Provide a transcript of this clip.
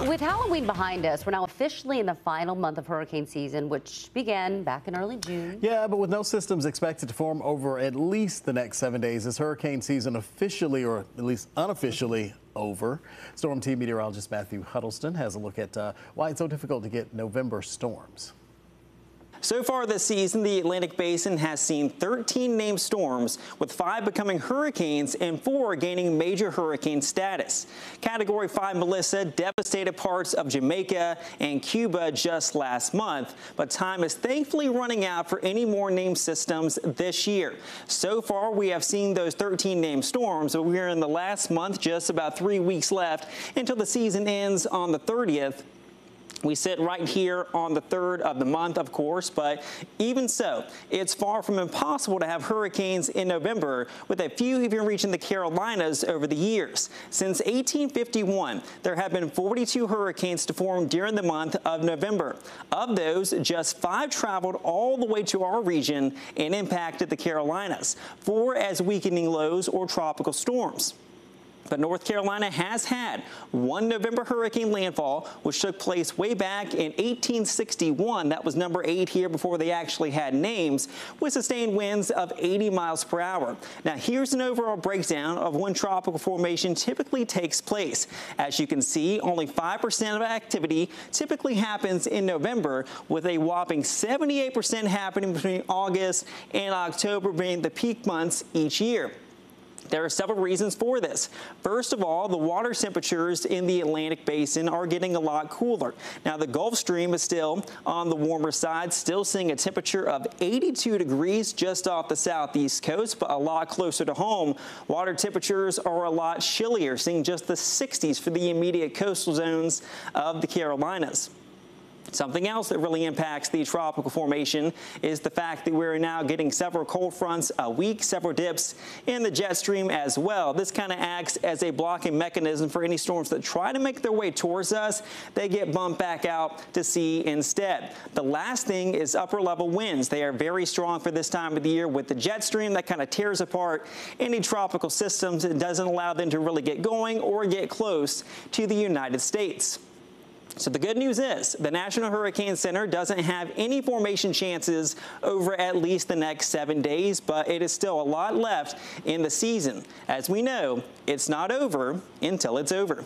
With Halloween behind us, we're now officially in the final month of hurricane season, which began back in early June. Yeah, but with no systems expected to form over at least the next seven days, is hurricane season officially, or at least unofficially, over? Storm Team meteorologist Matthew Huddleston has a look at uh, why it's so difficult to get November storms. So far this season, the Atlantic Basin has seen 13 named storms, with five becoming hurricanes and four gaining major hurricane status. Category 5 Melissa devastated parts of Jamaica and Cuba just last month, but time is thankfully running out for any more named systems this year. So far, we have seen those 13 named storms, but we are in the last month, just about three weeks left until the season ends on the 30th. We sit right here on the third of the month, of course, but even so, it's far from impossible to have hurricanes in November, with a few even reaching the Carolinas over the years. Since 1851, there have been 42 hurricanes to form during the month of November. Of those, just five traveled all the way to our region and impacted the Carolinas, four as weakening lows or tropical storms. But North Carolina has had one November hurricane landfall, which took place way back in 1861. That was number eight here before they actually had names, with sustained winds of 80 miles per hour. Now, here's an overall breakdown of when tropical formation typically takes place. As you can see, only 5% of activity typically happens in November, with a whopping 78% happening between August and October being the peak months each year. There are several reasons for this. First of all, the water temperatures in the Atlantic basin are getting a lot cooler. Now, the Gulf Stream is still on the warmer side, still seeing a temperature of 82 degrees just off the southeast coast, but a lot closer to home. Water temperatures are a lot chillier, seeing just the 60s for the immediate coastal zones of the Carolinas. Something else that really impacts the tropical formation is the fact that we're now getting several cold fronts a week, several dips in the jet stream as well. This kind of acts as a blocking mechanism for any storms that try to make their way towards us. They get bumped back out to sea instead. The last thing is upper level winds. They are very strong for this time of the year with the jet stream that kind of tears apart any tropical systems. It doesn't allow them to really get going or get close to the United States. So the good news is the National Hurricane Center doesn't have any formation chances over at least the next seven days, but it is still a lot left in the season. As we know, it's not over until it's over.